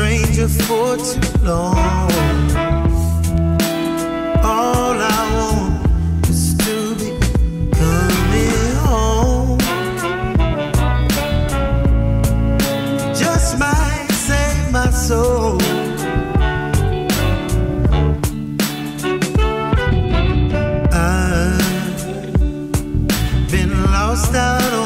stranger for too long. Oh. lost out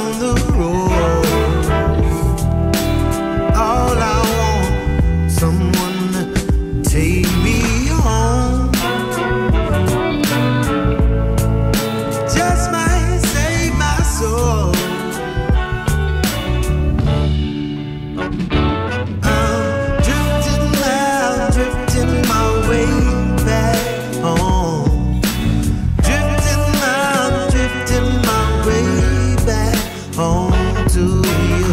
you.